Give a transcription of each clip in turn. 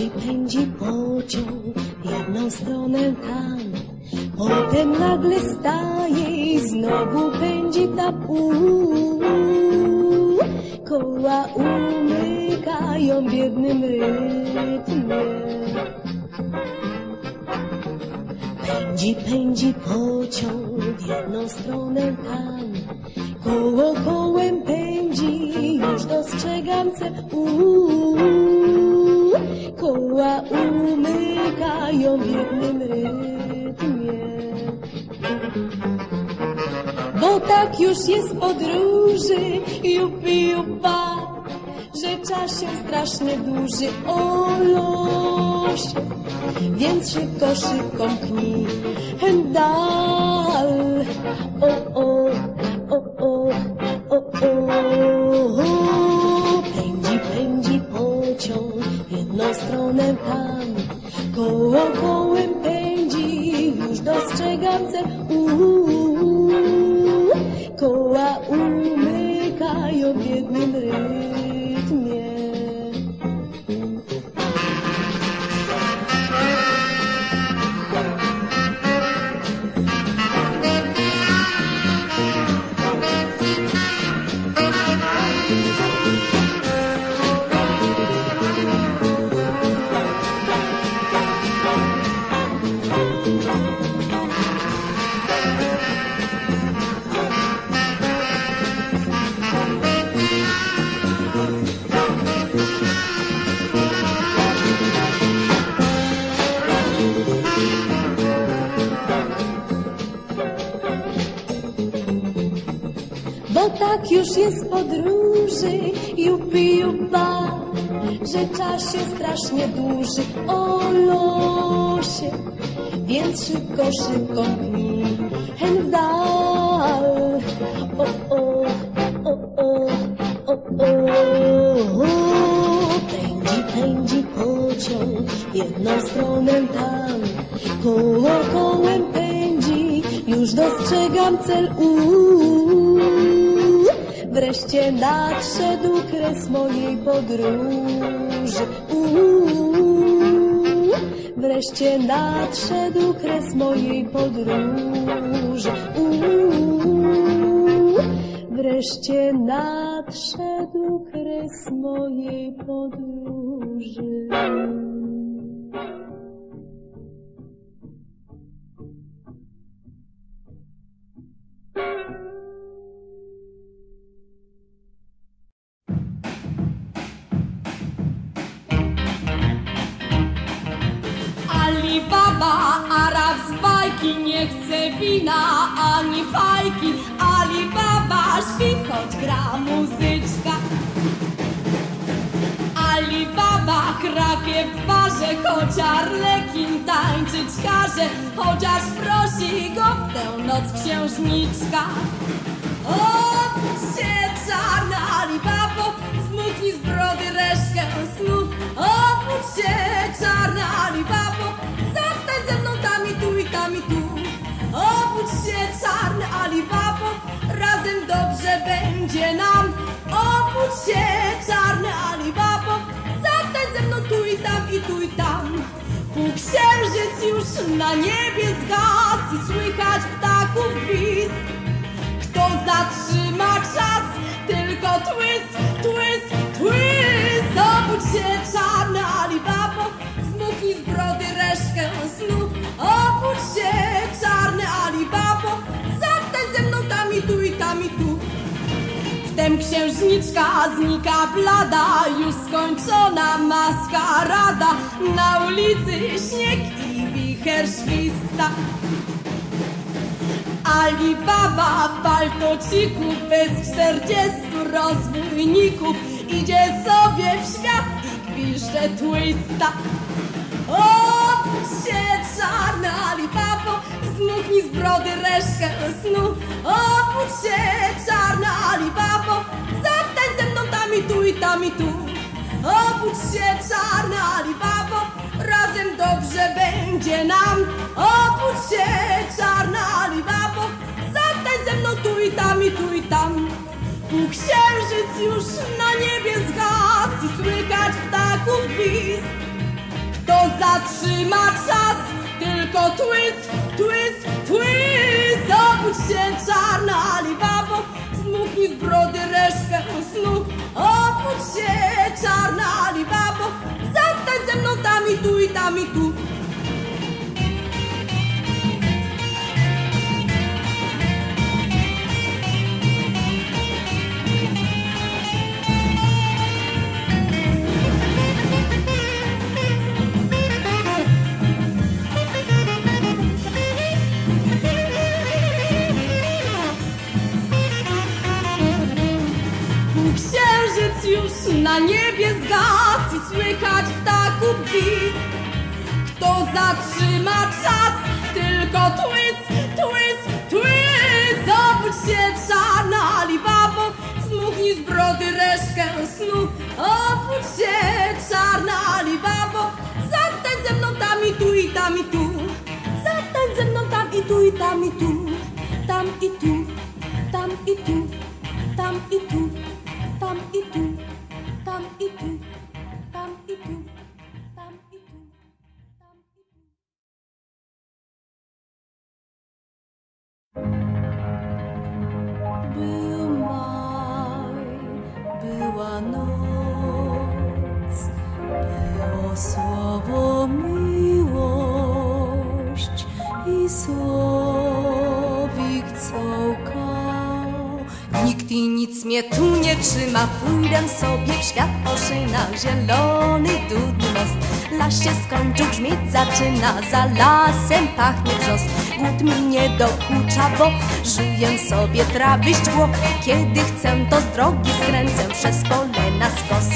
Pędzi, pędzi pociąg w jedną stronę tam, potem nagle staje i znowu pędzi tam. Koła umykają w jednym rytmie. Pędzi, pędzi pociąg w jedną stronę tam, koło kołem pędzi, już dostrzegam cel. Już jest podróży, jupi jupa, że czas się strasznie duży, o losie. Więc szybko, szybko mknij już jest podróży, jupi jupa, że czas się strasznie dłuży o losie. Więc szybko, szybko mknij hen dal. O, o, o, o, o, o. Pędzi, pędzi pociąg jedną stronę tam, koło kołem pędzi, już dostrzegam cel. Uuu. Nadszedł kres mojej podróży. Uuu, wreszcie nadszedł kres mojej podróży. Uuu, wina ani fajki. Ali Baba, śpi, choć gra muzyczka. Ali Baba, krapie w barze, choć arlekin tańczyć każe, chociaż prosi go w tę noc księżniczka. Dobrze będzie nam. Obudź się, czarny Ali Babo, zostań ze mną tu i tam i tu i tam. Półksiężyc już na niebie zgasł i słychać ptaków pisk. Kto zatrzyma czas? Tylko twist, twist, twist. Obudź się, czarny Alibabo, zmuchnij z brody resztkę snu. Obudź się, czarny Alibabo, Wtem księżniczka znika blada, już skończona maskarada. Na ulicy śnieg i wicher śwista. Alibaba w paltociku bez czterdziestu rozbójników idzie sobie w świat i gwizdże twista. Obudź się, czarny Alibabo, zmuchnij z brody resztkę snu. Obudź się, czarny Alibabo, zostań ze mną tam i tu i tam i tu. Obudź się, czarny Alibabo, razem dobrze będzie nam. Obudź się, czarna Alibabo, zostań ze mną tu i tam i tu i tam. Księżyc już na niebie zgasł słychać ptaków pisk. Kto zatrzyma czas, tylko twist, twist, twist. Obudź się czarna Alibabo, zmuchnij z brody resztkę snu. Obudź się czarna Alibabo, zatań ze mną tam i tu i tam i tu. Na niebie zgasł i słychać ptaków pisk. Kto zatrzyma czas, tylko twist, twist, twist. Obudź się czarna Alibabo, zmuchnij z brody reszkę snu. Obudź się czarna Alibabo, zatań ze mną tam i tu i tam i tu. Zatań ze mną tam i tu i tam i tu. Tam i tu, tam i tu, tam i tu, tam i tu, tam tam i tu. Był była noc, słowo miłość i słowik cołkał. Nikt i nic mnie tu nie trzyma, pójdę sobie w świat po szynach, zielony dudny most. Las się skończył, grzmieć zaczyna, za lasem pachnie wrzos. Głód mi nie dokucza, bo żuję sobie trawy źdźbło. Kiedy chcę, to z drogi skręcę przez pole na skos.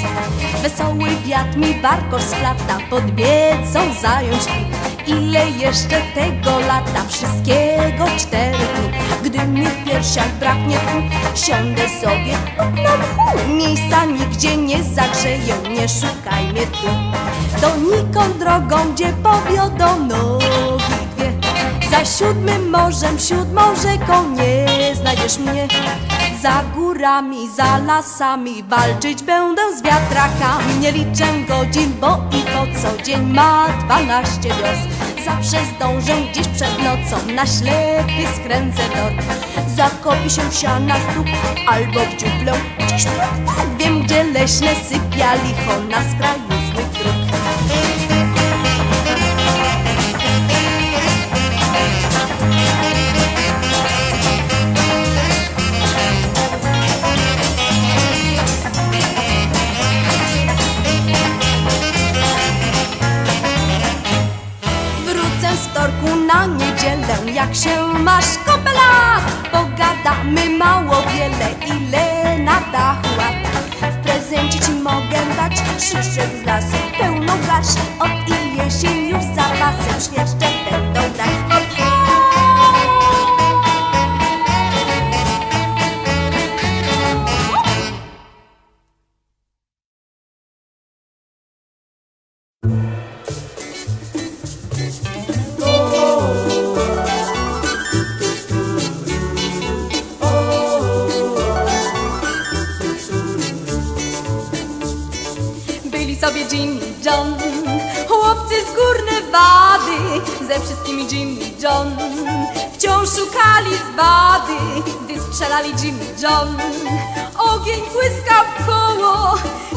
Wesoły wiatr mi warkosz splata, pod biecą zająć mi. Ile jeszcze tego lata, wszystkiego cztery dni. Gdy mi w piersiach braknie tchu, siądę sobie na mchu. Miejsca nigdzie nie zagrzeję, nie szukaj mnie tu. Donikąd drogą, gdzie powiodą nogi dwie. Za siódmym morzem, siódmą rzeką nie znajdziesz mnie. Za górami, za lasami walczyć będę z wiatrakami. Nie liczę godzin, bo i po co dzień ma dwanaście wiosn. Zawsze zdążę gdzieś przed nocą, na ślepy skręcę tor. Zakopi się w siana stóp, albo w dziuplę gdzieś tak Wiem, gdzie leśne sypia licho na skraju złych dróg. Niedzielę, jak się masz kopela Pogadamy mało wiele, ile na dachu lat W prezencie ci mogę dać szyszek z lasu Pełną garść od i jesień już za pasem Świerszcze będą grać ze wszystkimi Jimmy John. Wciąż szukali zwady, gdy strzelali Jimmy John. Ogień błyskał koło,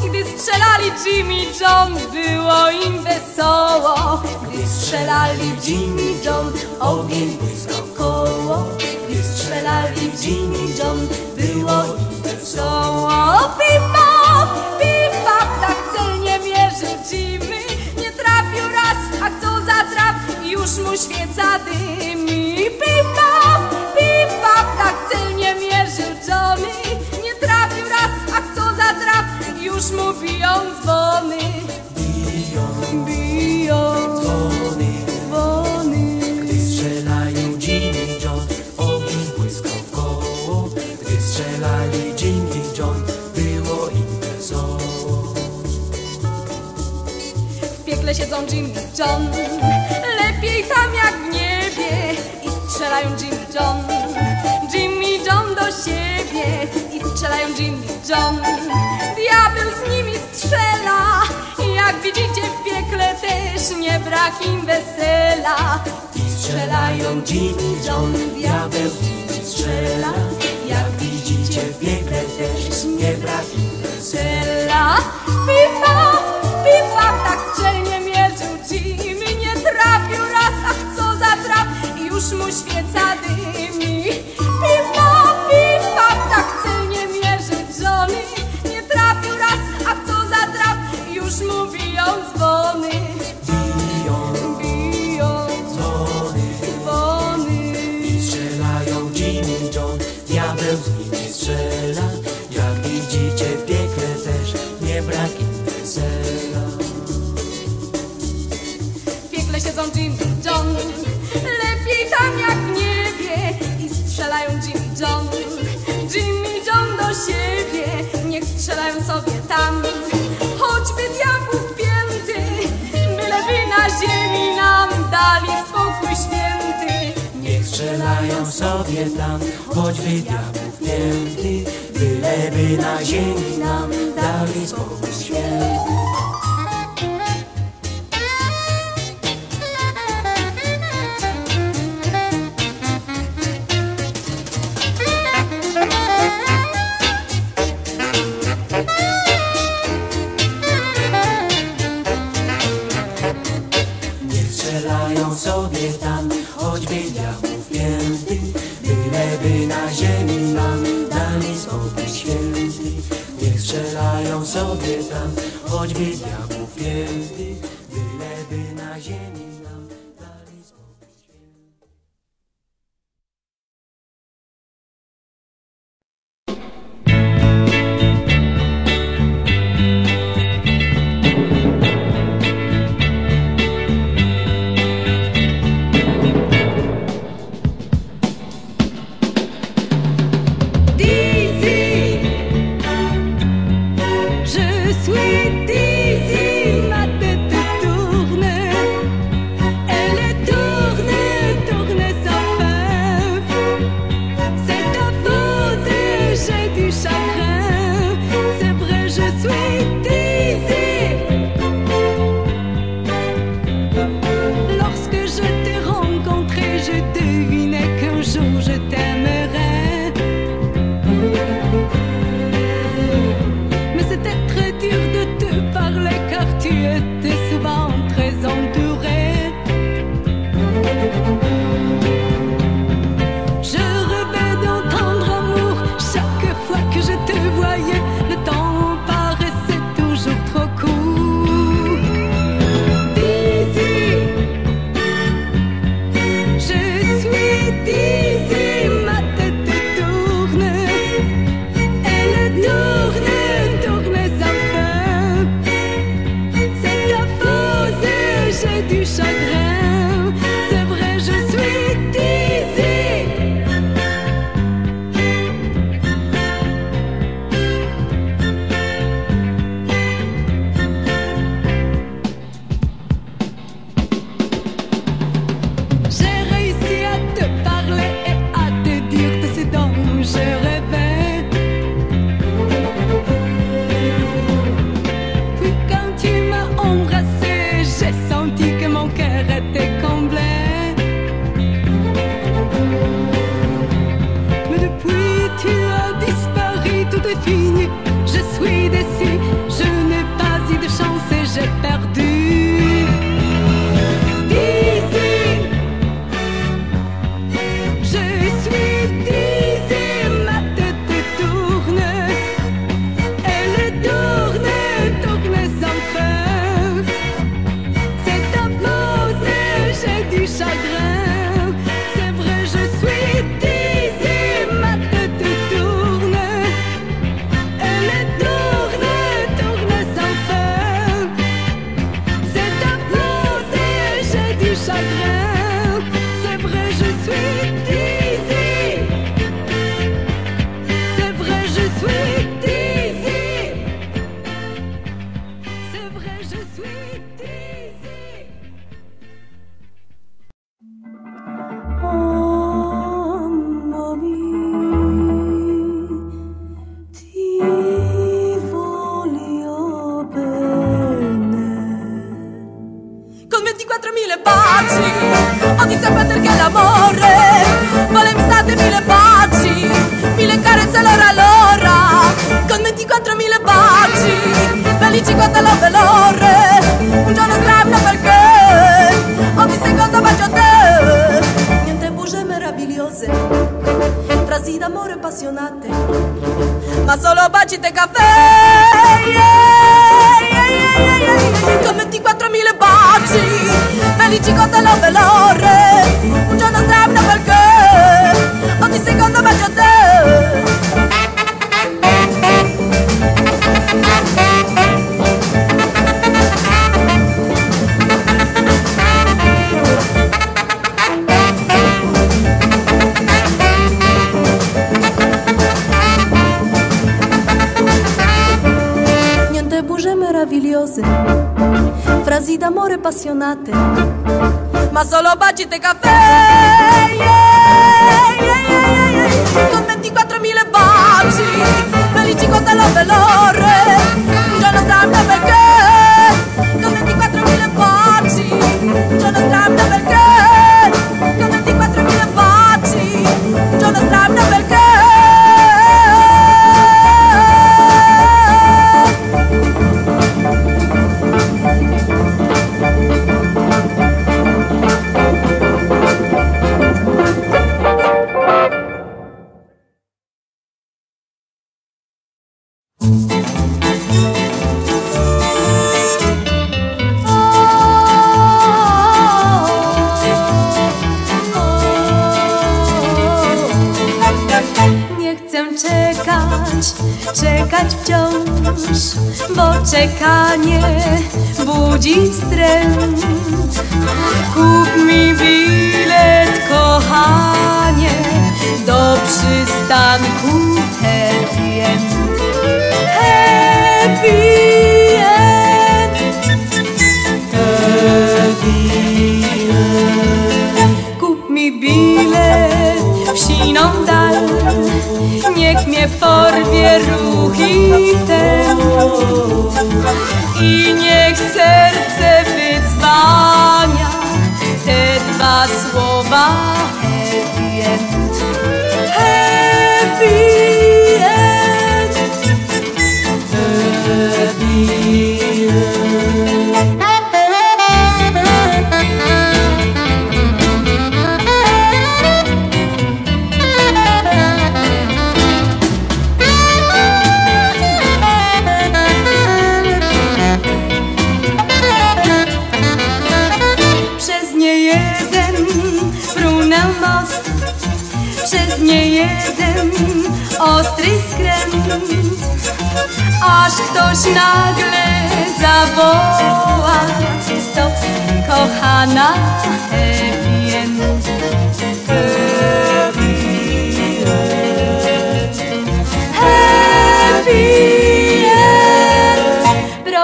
gdy strzelali Jimmy John. Było im wesoło, gdy strzelali Jimmy John. Ogień błyskał koło, gdy strzelali Jimmy John. Było im wesoło. Już mu świeca dymi. Pipa, pipa, tak celnie mierzył Johnny. Nie trafił raz, a co za traf, już mu biją dzwony. Biją dzwony. Gdy strzelają Jimmy John, ogień błyskał w koło. Gdy strzelali Jimmy John, było im wesoło. W piekle siedzą Jimmy John tam jak w niebie I strzelają Jimmy John Jimmy John do siebie Jimmy John. Diabeł z nimi strzela, jak widzicie w piekle też nie brak im wesela. I strzelają Jimmy John, diabeł z nimi strzela. Jak widzicie w piekle też nie brak im wesela. Pipa, pipa, tak strzelnie już mu świeca dymi. Siebie Niech strzelają sobie tam Choćby diabłów pięty Byleby na ziemi nam Dali spokój święty Niech strzelają sobie tam, choćby diabłów pięty, byleby na ziemi nam dali spokój święty.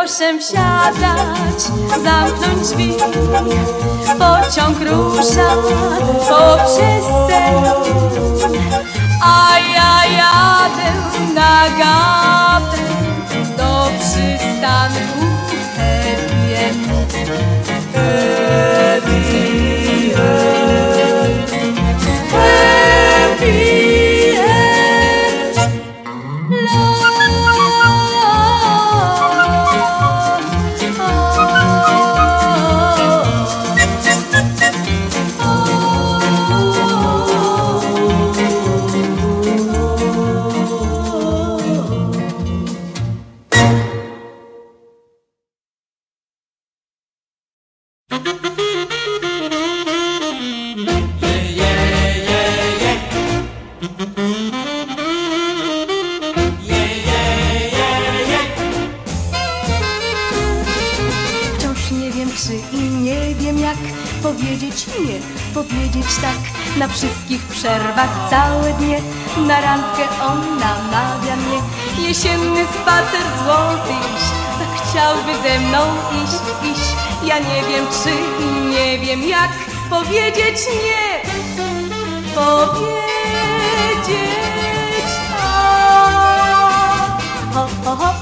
proszę wsiadać, zamknąć drzwi. Pociąg rusza poprzez sen, a ja jadę na gabrę do przystanku Heavy Heavy ze mną iść, iść. Ja nie wiem czy i nie wiem jak powiedzieć nie. Powiedzieć tak. Ho, ho, ho,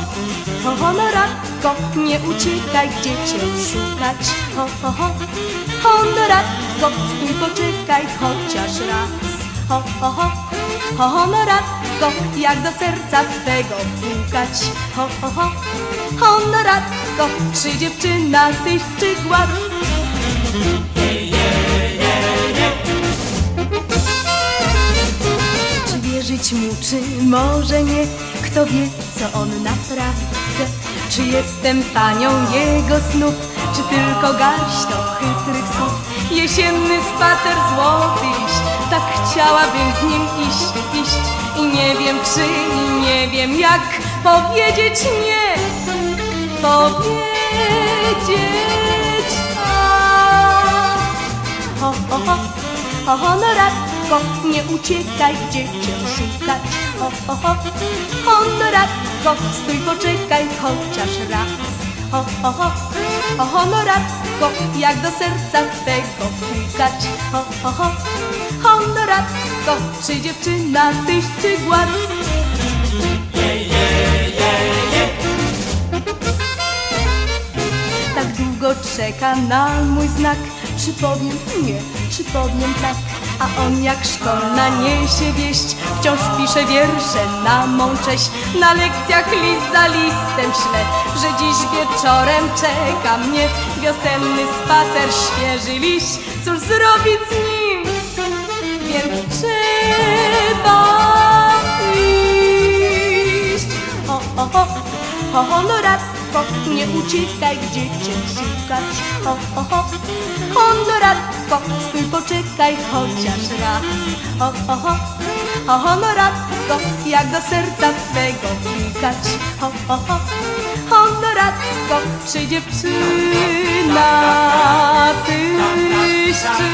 ho, honoratko, nie uciekaj, gdzie cię szukać. Ho, ho, ho, honoratko, stój, poczekaj chociaż raz. Ho, ho, ho, ho, honoratko, jak do serca twego pukać. Ho, ho, ho, honoratko blisko Przy dziewczyna tych szczygłach Czy wierzyć mu, czy może nie? Kto wie, co on naprawdę chce? Czy jestem panią jego snów? Czy tylko garścią chytrych słów? Jesienny spacer złotyś Tak chciałabym z nim iść, iść. I nie wiem czy, i nie wiem jak Powiedzieć nie. Powiedzieć tak Ho, ho, ho, ho, honoratko Nie uciekaj, gdzie cię szukać. Ho, ho, ho, honoratko Stój, poczekaj chociaż raz. Ho, ho, ho, ho, honoratko Jak do serca twego pukać. Ho, ho, ho, honoratko Czy dziewczyna tyś, czy głaz długo czeka na mój znak. Czy powiem nie, czy powiem tak? A on jak szkolna niesie wieść. Wciąż pisze wiersze na mą cześć. Na lekcjach list za listem ślę Że dziś wieczorem czeka mnie Wiosenny spacer, świeży liść Cóż zrobić z nim? Więc trzeba iść. O, o, o, Nie uciekaj, gdzie cię szukać O, o, o, honoratko Stój, poczekaj chociaż raz O, o, o, o, honoratko Jak do serca twego pukać O, o, o, honoratko Czy dziewczyna tyś czy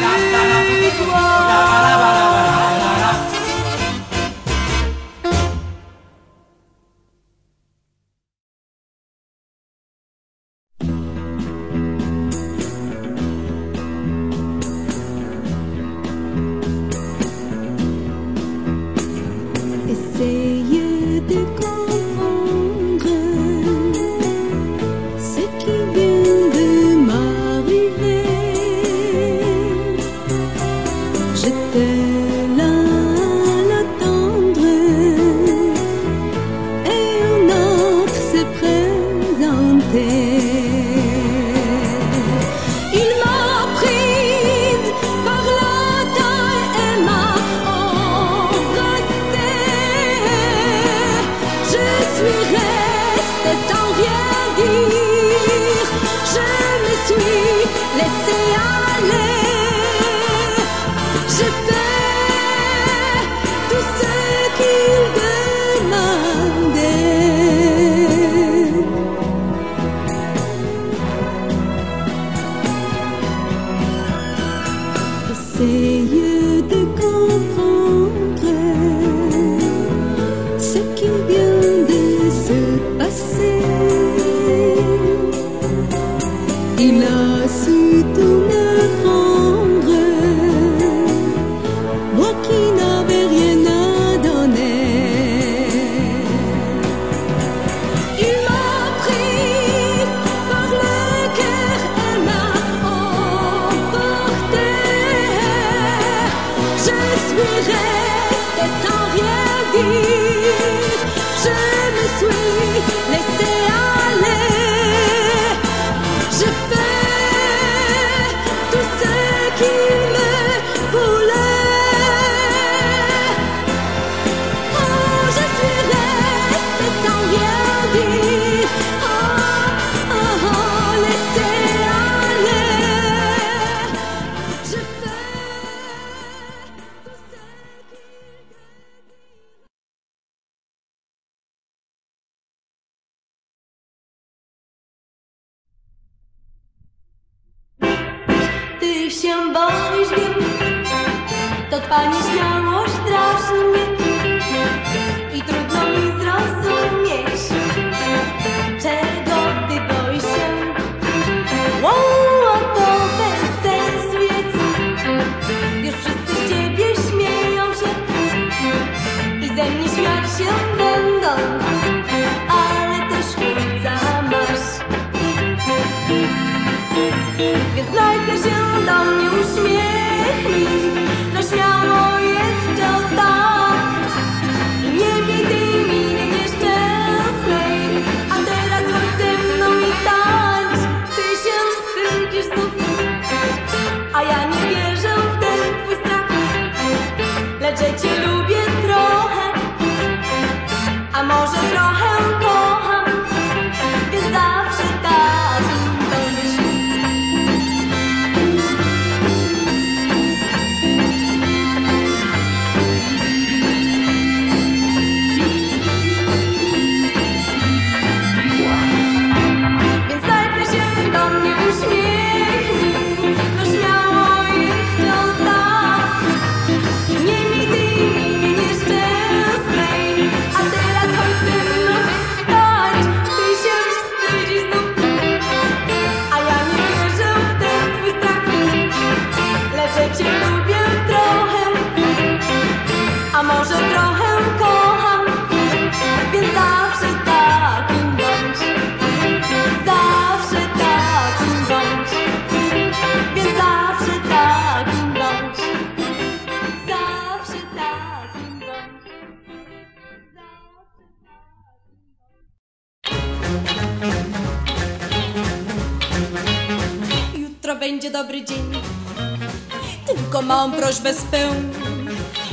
prośbę spełń,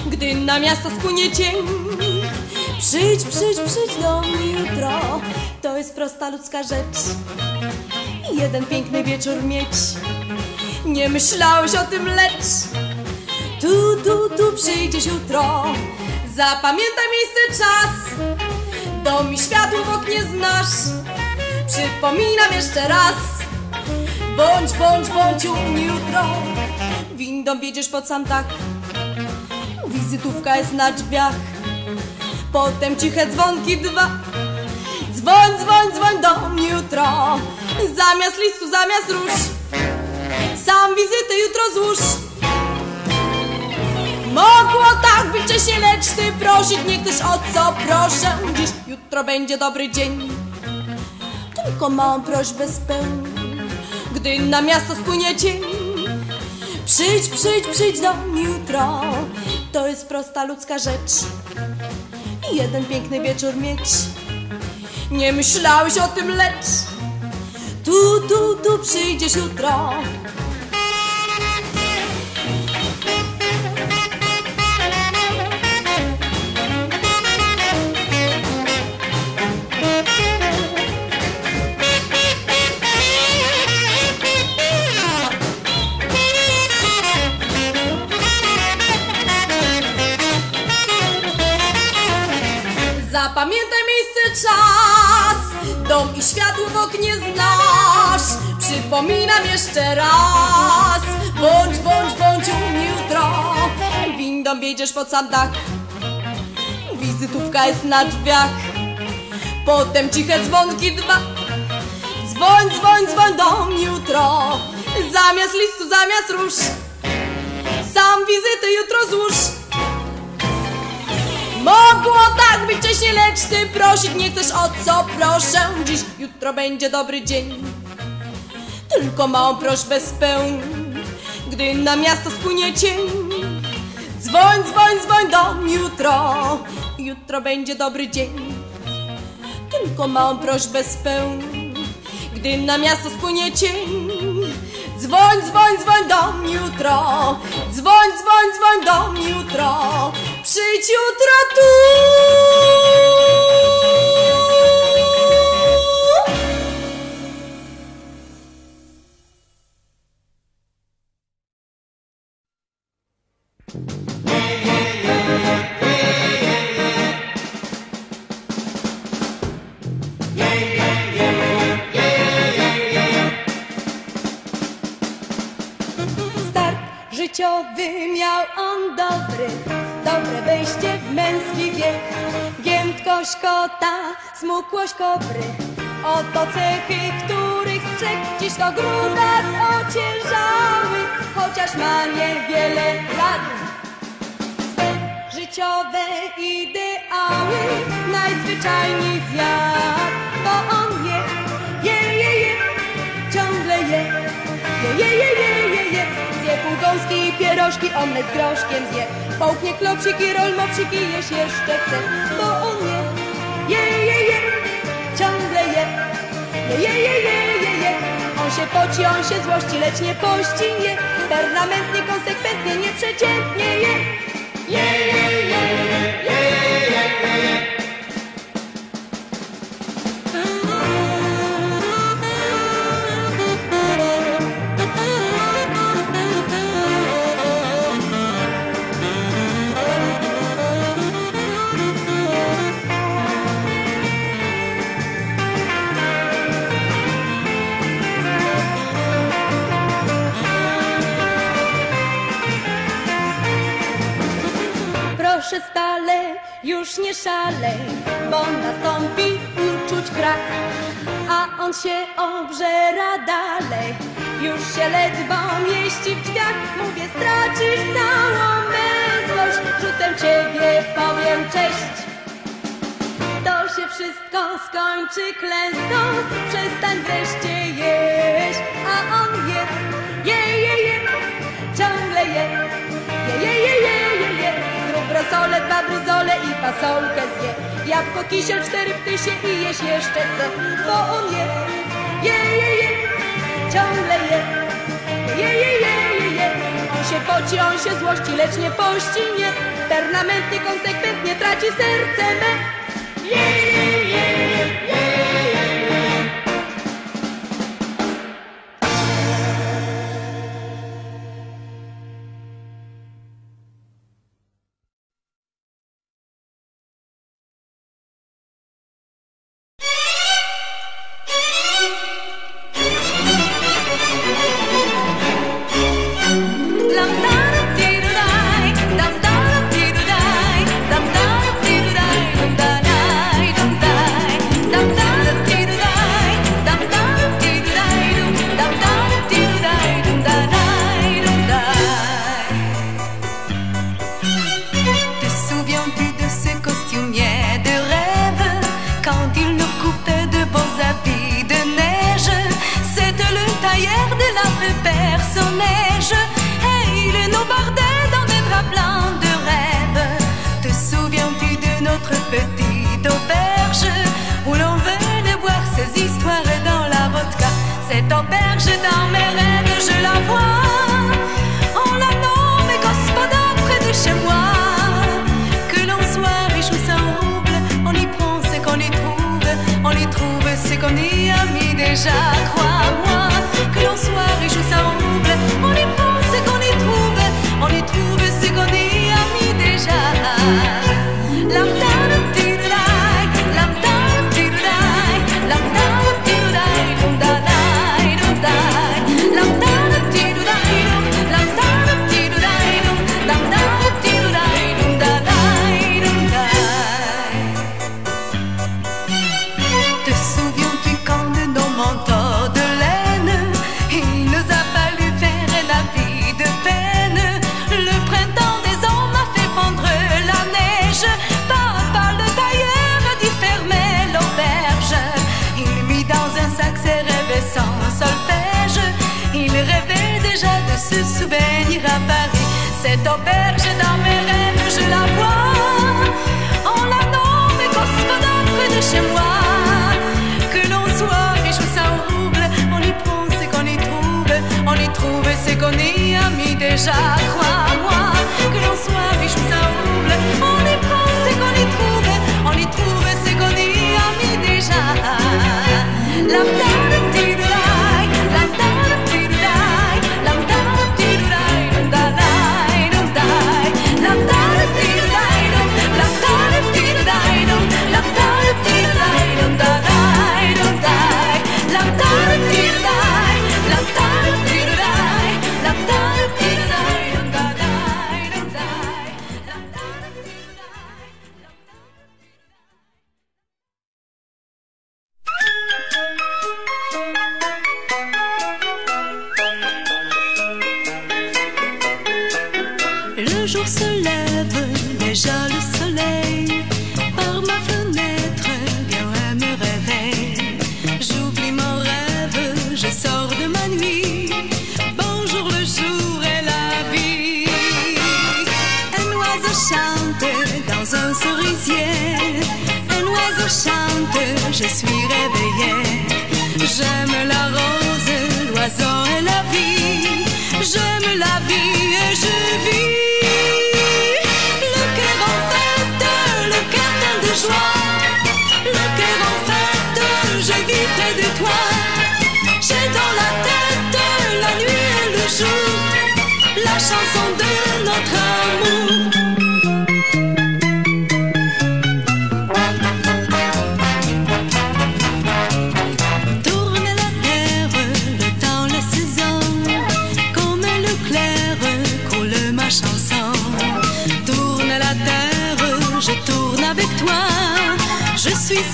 gdy na miasto spłynie cień. Przyjdź, przyjdź, przyjdź do mnie jutro, to jest prosta ludzka rzecz. Jeden piękny wieczór mieć, nie myślałeś o tym, lecz tu, tu, tu przyjdziesz jutro. Zapamiętaj miejsce, czas, dom i światło w oknie znasz. Przypominam jeszcze raz, bądź, bądź, bądź u mnie jutro. Windą wiedziesz pod sam dach, wizytówka jest na drzwiach. Potem ciche dzwonki dwa. Dzwoń, dzwoń, dzwoń do mnie jutro. Zamiast listu, zamiast róż. Sam wizytę jutro złóż. Mogło tak być wcześniej, lecz ty prosić nie chcesz o co proszę. Dziś jutro będzie dobry dzień. Tylko mam prośbę spełń, gdy na miasto spłynie cień. Przyjdź, przyjdź, przyjdź do mnie jutro. To jest prosta ludzka rzecz. Jeden piękny wieczór mieć. Nie myślałeś o tym, lecz tu, tu, tu przyjdziesz jutro. W oknie znasz. Przypominam jeszcze raz. Bądź, bądź, bądź u mnie jutro. Windą wjedziesz pod sam dach. Wizytówka jest na drzwiach. Potem ciche dzwonki dwa. Dzwoń, dzwoń, dzwoń do mnie jutro. Zamiast listu, zamiast róż. Sam wizytę jutro złóż Mogło tak być wcześniej, lecz ty prosić nie chcesz o co proszę Dziś, jutro będzie dobry dzień. Tylko małą prośbę spełń Gdy na miasto spłynie cień. Dzwoń, dzwoń, dzwoń do jutro. Jutro będzie dobry dzień. Tylko małą prośbę spełń Gdy na miasto spłynie cień Dzwoń, dzwoń, dzwoń do mnie jutro. Dzwoń, dzwoń, dzwoń do mnie jutro. Przyjdź jutro tu męski wiek. Giętkość kota, smukłość kobry, oto cechy, których strzegł dziś to grudas ociężały, chociaż ma niewiele lat. Swe życiowe ideały najzwyczajniej zjadł, bo on je, je, je, je, ciągle je, je, je, je, je, je, je. Półgąski i pierożki, omlet z groszkiem zje. Połknie klopsiki, rolmopsiki, jeść jeszcze chce, bo on je, je, je, je, ciągle je, je, je, je, je, je, je. On się poci, on się złości, lecz nie pości, nie. Permanentnie, konsekwentnie, nieprzeciętnie je. Je, je, je, je, je, je, je, je. Proszę stale, już nie szalej, bo nastąpi uczuć krach, a on się obżera dalej. Już się ledwo mieści w drzwiach, mówię, stracisz całą męskość, rzucę ciebie, powiem cześć. To się wszystko skończy klęską, przestań wreszcie jeść, a on Obrosole, dwa bryzole i fasolkę zje. Jabłko, kisiel, cztery ptysie i jeść jeszcze chce. Bo on je, je, je, je, ciągle je. Je, je, je, je, je. On się poci, on się złości, lecz nie pości, nie Permanentnie, konsekwentnie traci serce me. Je, je, je. D'auberge dans mes rêves, je la vois, on l'annonce dans ce qu'on a fait de chez moi. Que l'on soit riche ou sa rouble On y pense et qu'on y trouve. On y trouve et c'est qu'on est ami déjà Crois-moi. Que l'on soit riche ou saouble On y pense et qu'on y trouve. On y trouve et c'est qu'on y a mis déjà.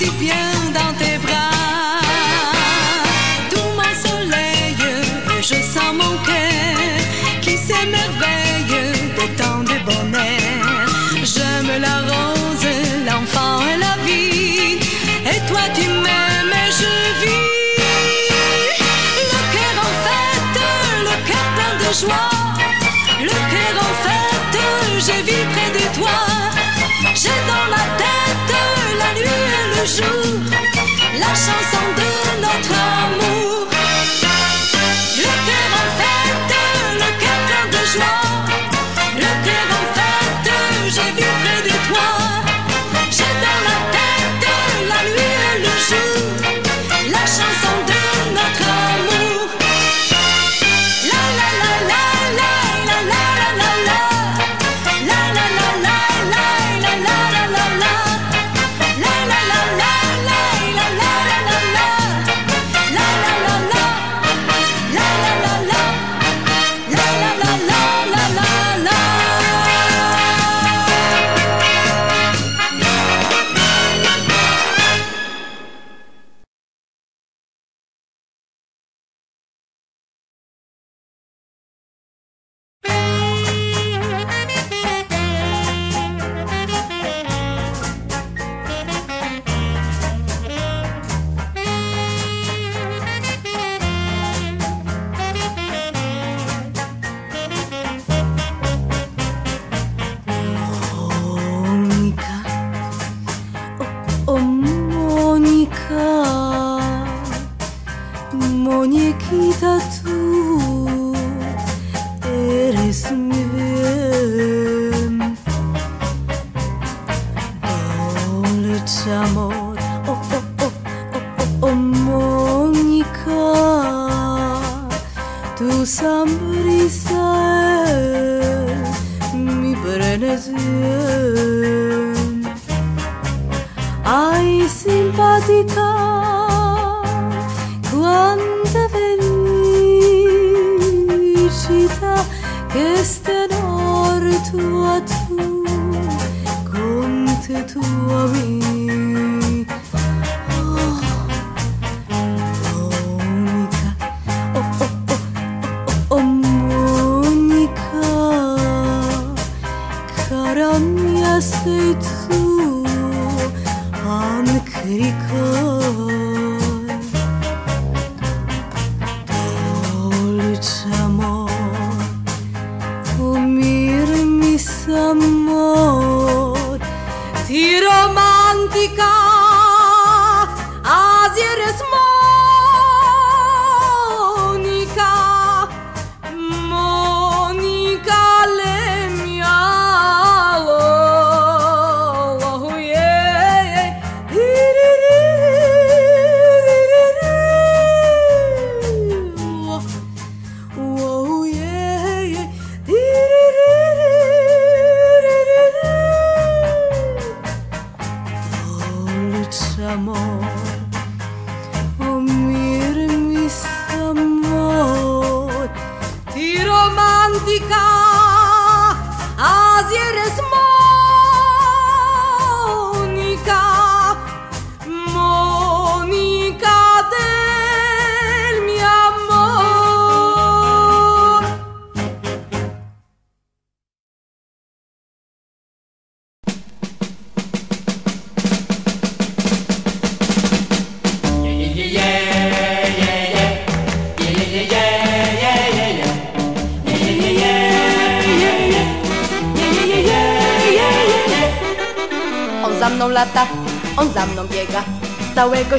si piensas la chanson de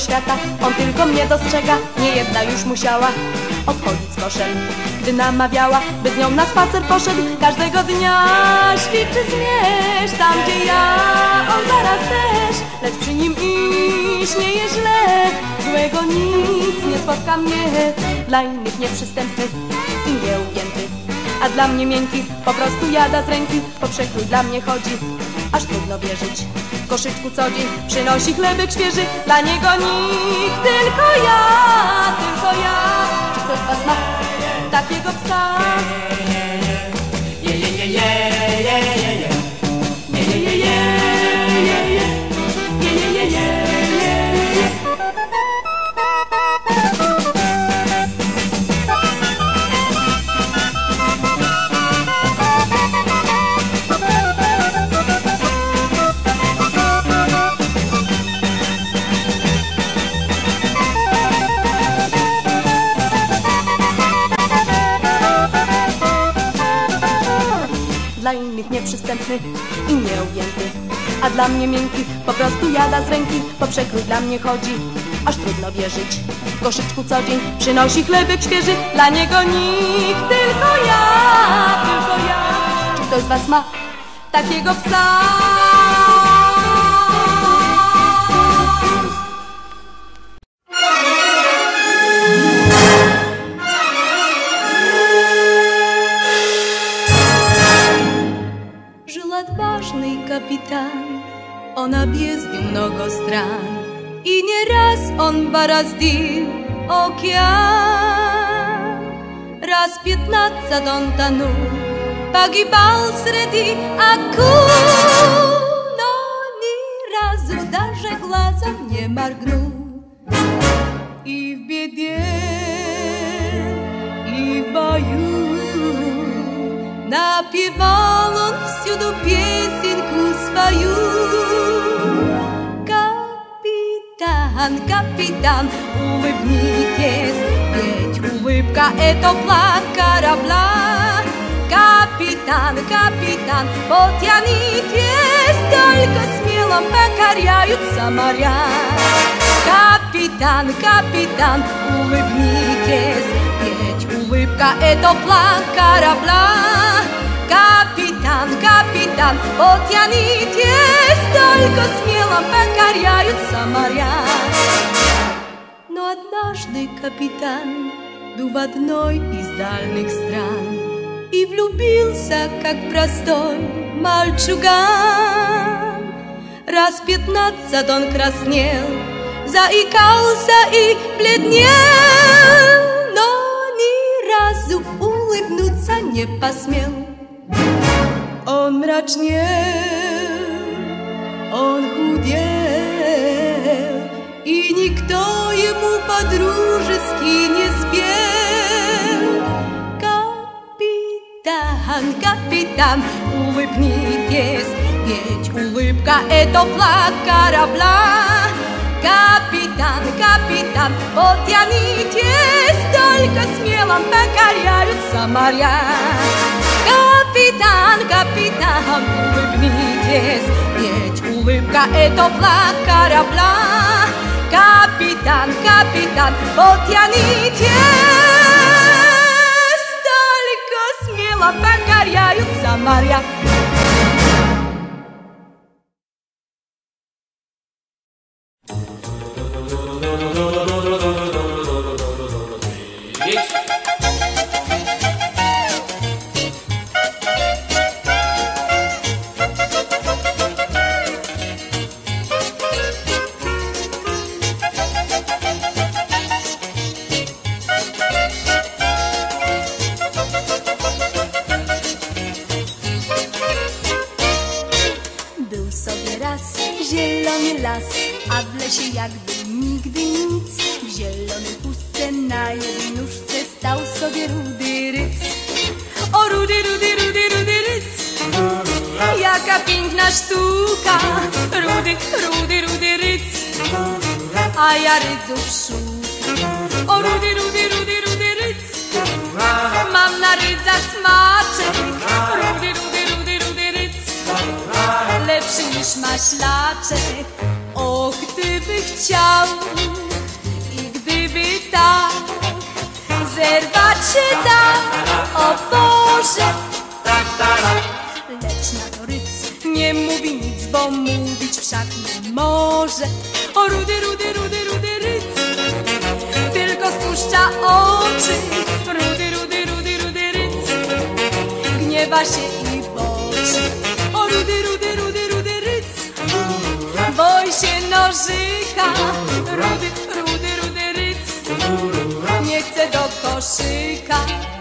świata. On tylko mnie dostrzega Nie jedna już musiała odchodzić z koszem Gdy namawiała, by z nią na spacer poszedł. Każdego dnia świczy zmierz Tam gdzie ja, on zaraz też. Lecz przy nim iść nie jest źle Złego nic nie spotka mnie. Dla innych nieprzystępny i nieugięty a dla mnie miękki, po prostu jada z ręki. Po przekrój dla mnie chodzi, aż trudno wierzyć koszyczku co dzień przynosi chlebek świeży. Dla niego nikt, tylko ja, tylko ja. Czy ktoś z was ma takiego psa? Je, je, je, je, je, je, dla mnie miękki, po prostu jada z ręki Po przekrój dla mnie chodzi, aż trudno wierzyć W koszyczku co dzień przynosi chlebek świeży Dla niego nikt, tylko ja, tylko ja Czy ktoś z was ma takiego psa? Он бороздил океан. Раз пятнадцать он тонул, погибал среди акул, Но ни разу даже глазом не моргнул. И в беде, и в бою Напевал он всюду песенку свою. Капитан, капитан, улыбнитесь, ведь улыбка — это флаг корабля. Капитан, капитан, потянитесь, только смело покоряются моря. Капитан, капитан, улыбнитесь, ведь улыбка — это флаг корабля. Капитан, Капитан, тянет Только смело покоряются моря. Но однажды капитан был в одной из дальних стран И влюбился, как простой мальчуган. Раз пятнадцать он краснел, заикался и бледнел Но ни разу улыбнуться не посмел. Он мрачнел, он худел И никто ему по-дружески не спел. Капитан, капитан, улыбнитесь Ведь улыбка — это флаг корабля Капитан, капитан, потянитесь Только смело покоряются моря. Капитан, капитан, улыбнитесь Ведь улыбка — это флаг корабля. Капитан, капитан, потянитесь Только смело покоряются моря lesie jakby nigdy nic. W zielonej chustce na jednej nóżce stał sobie rudy ryc. O rudy, rudy, rudy, rudy ryc. Jaka piękna sztuka, rudy, rudy, rudy ryc. A ja rydzów szukam. O rudy, rudy, rudy, rudy ryc. Mam na rydza smaczek, rudy, rudy, rudy, rudy ryc lepszy niż maślaczek. Och, gdyby chciał i gdyby tak zerwać się tak, o Boże. Lecz na to nie mówi nic, bo mówić wszak nie może. O rudy, rudy, rudy, rudy ryc, tylko spuszcza oczy. Rudy, rudy, rudy, rudy ryc, gniewa się i boczy. O rudy, rudy nożyka. Rudy, rudy, rudy ryc, nie chce do koszyka.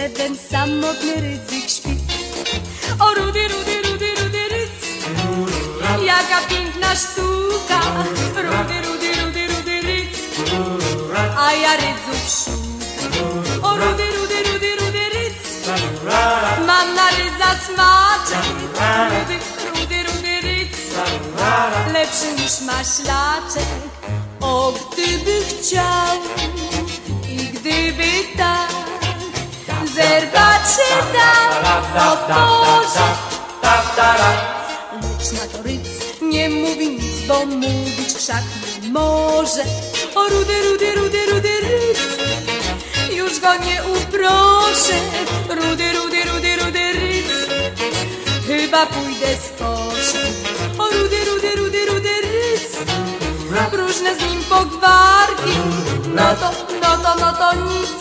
Pod drzewem Samotny rydzyk śpi. O rudy, rudy, rudy, rudy ryc. Jaka piękna sztuka. Rudy, rudy, rudy, rudy ryc. A ja rydzów szukam O rudy, rudy, rudy, rudy ryc. Mam na rydza smaczek. Rudy, rudy, rudy ryc. Lepszy niż maślaczek. O, gdyby chciał i gdyby tak zerwać się tak, o Boże. Lecz na to nie mówi nic, bo mówić wszak nie może. O, rudy, rudy, rudy, rudy ryc, już go nie uproszę. Rudy, rudy, rudy, rudy ryc, chyba pójdę z koszem. Próżne z nim pogwarki. No to, no to, no to nic.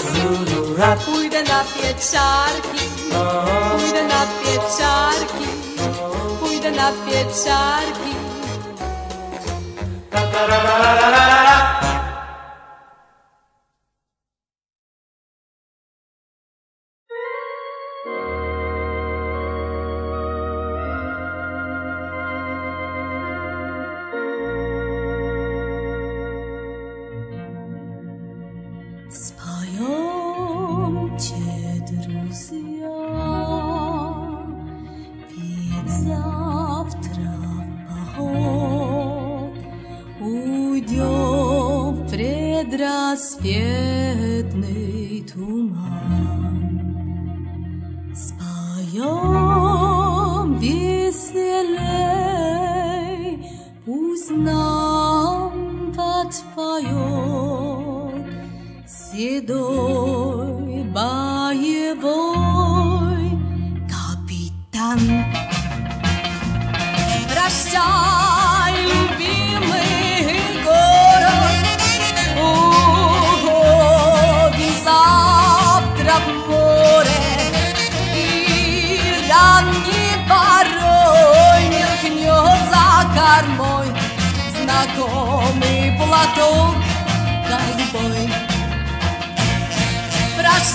Pójdę na pieczarki. Pójdę na pieczarki. Pójdę na pieczarki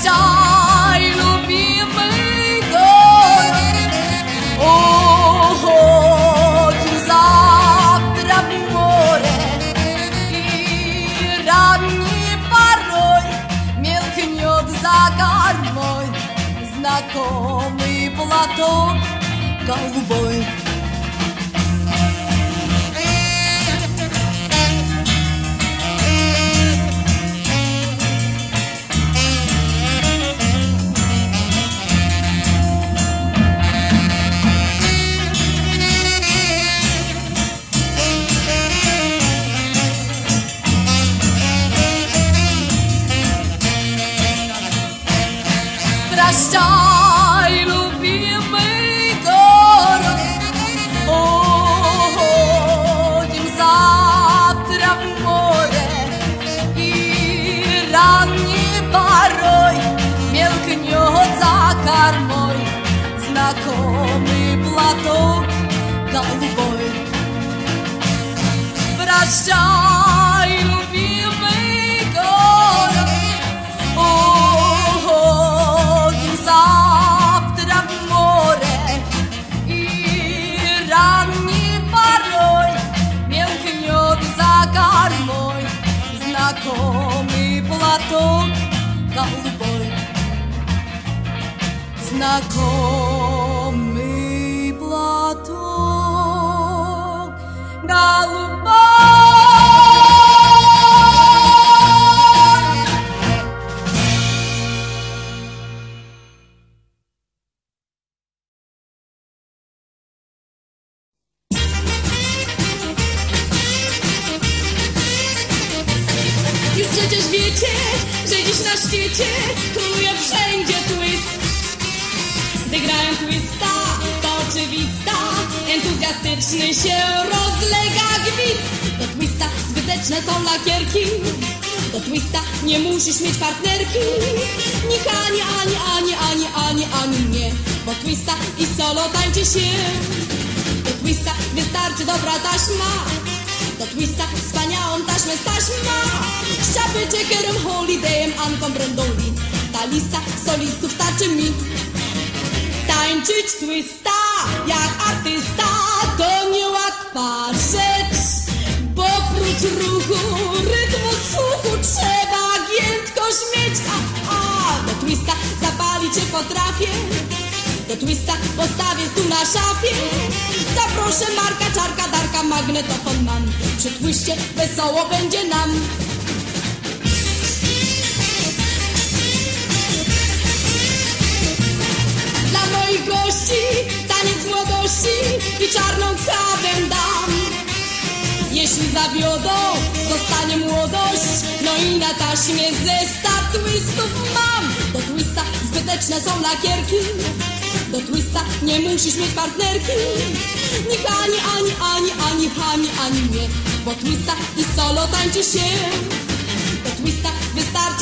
прощай, любимый город. Уходим завтра в море, и ранний порой мелькнет за горой знакомый платок голубой. song.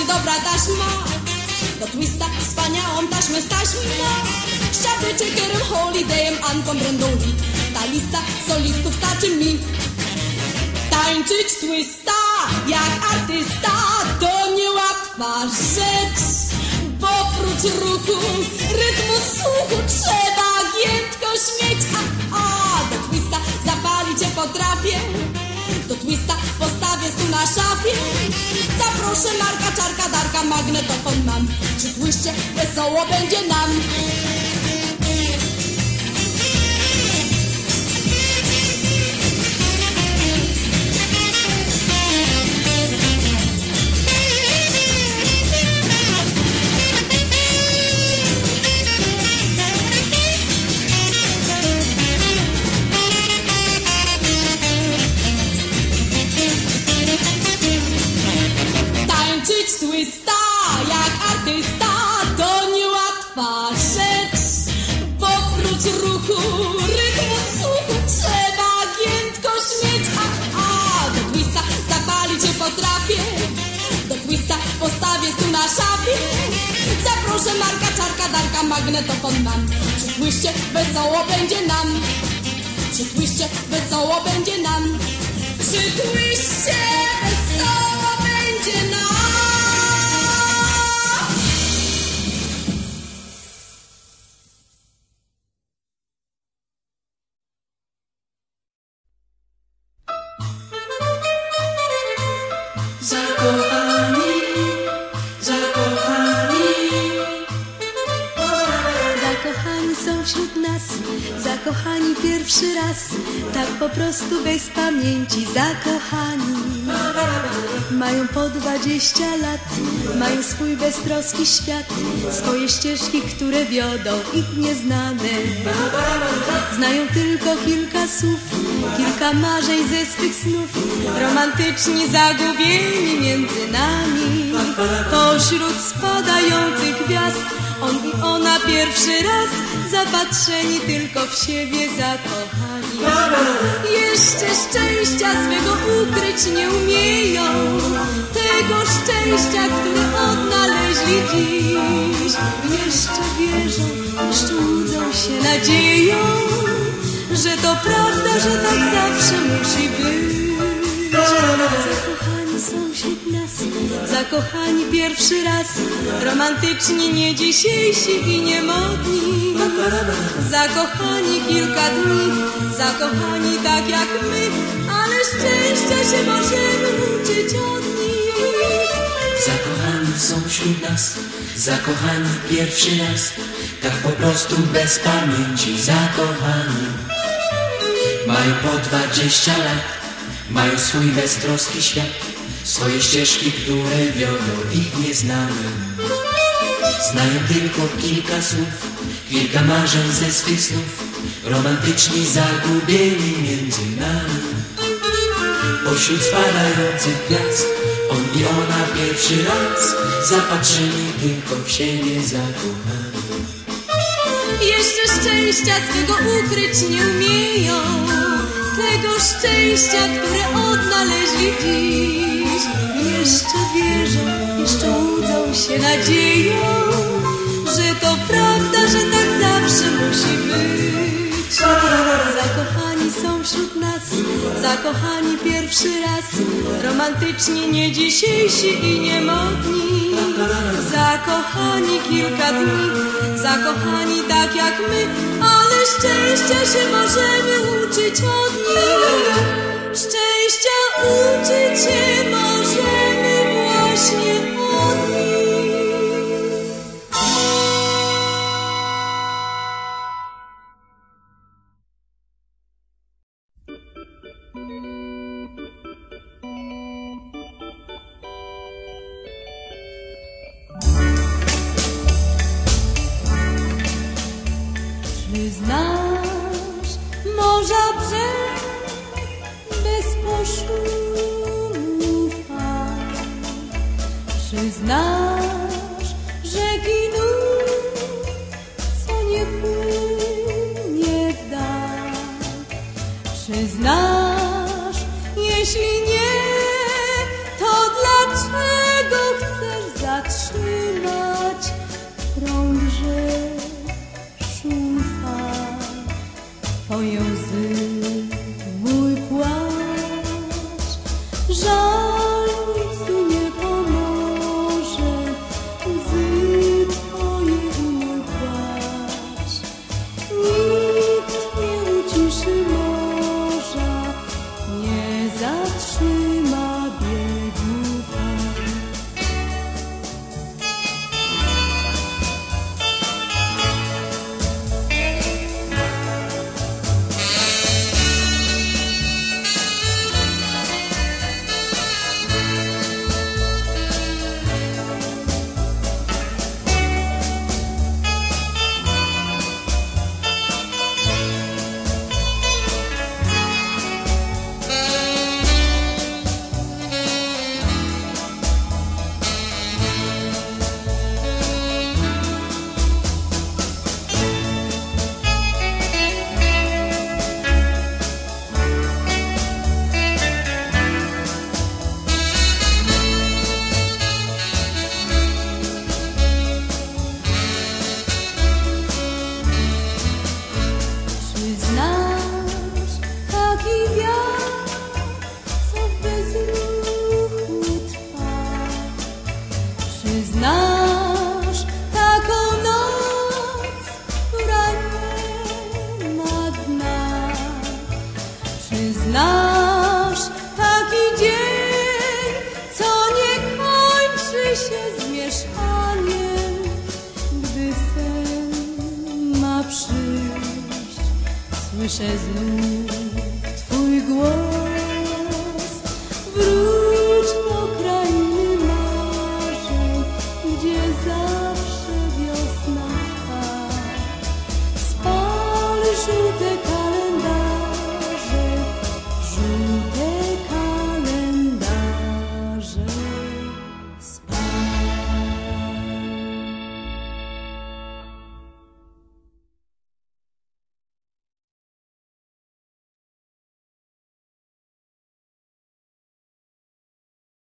dobra taśma? Do twista wspaniałą taśmę staśma no. Szczapy Czekierem, Holidayem, Anką Brandoli Ta lista solistów taczy mi. Tańczyć twista jak artysta To niełatwa rzecz. Bo oprócz ruchu, rytmu słuchu Trzeba giętko śmieć. A, a, do twista zapalić je potrafię. Do twista postawić jest tu na szafie. Zaproszę Larka, Czarka, Darka, magnetofon mam. Wesoło będzie nam. Darka, magnetofon mam. Przy twiście wesoło będzie nam. Przy twiście wesoło będzie nam. Przy twiście wesoło będzie nam. Nas, zakochani pierwszy raz, tak po prostu bez pamięci zakochani. Mają po dwadzieścia lat, mają swój beztroski świat, swoje ścieżki, które wiodą ich nieznane. Znają tylko kilka słów, kilka marzeń ze swych snów, romantyczni, zagubieni między nami. Pośród spadających gwiazd, on i ona pierwszy raz, zapatrzeni tylko w siebie, zakochani. Jeszcze szczęścia swego ukryć nie umieją, tego szczęścia, które odnaleźli dziś. Jeszcze wierzą, jeszcze łudzą się nadzieją, że to prawda, że tak zawsze musi być. Zakochani są nas, zakochani pierwszy raz, romantyczni, nie dzisiejsi i niemodni. Zakochani kilka dni, zakochani tak jak my, ale szczęścia się możemy uczyć od nich. zakochani są wśród nas, zakochani pierwszy raz, tak po prostu bez pamięci zakochani. Mają po dwadzieścia lat, mają swój beztroski świat, swoje ścieżki, które wiodą ich nieznane. Znają tylko kilka słów, kilka marzeń ze swych snów, romantyczni, zagubieni między nami. Pośród spadających gwiazd, on i ona pierwszy raz, zapatrzeni tylko w siebie zakochani. Jeszcze szczęścia swego ukryć nie umieją, tego szczęścia, które odnaleźli dziś. Jeszcze wierzą, jeszcze łudzą się nadzieją, że to prawda, że tak zawsze musi być. Zakochani są wśród nas, zakochani pierwszy raz, romantyczni, nie dzisiejsi i niemodni. Zakochani kilka dni, zakochani tak jak my, ale szczęścia się możemy uczyć od nich. Szczęścia uczyć się możemy